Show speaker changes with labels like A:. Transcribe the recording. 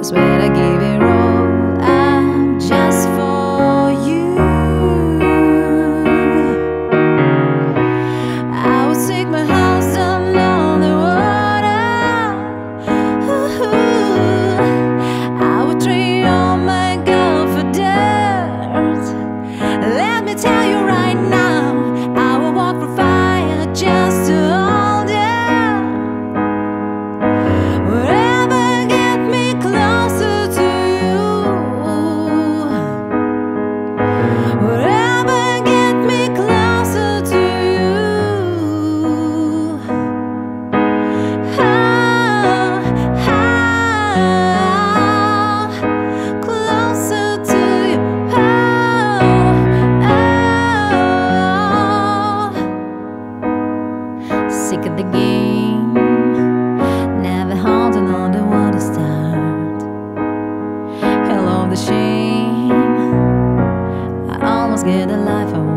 A: I swear I gave it wrong. Almost get the life I